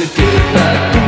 To get back.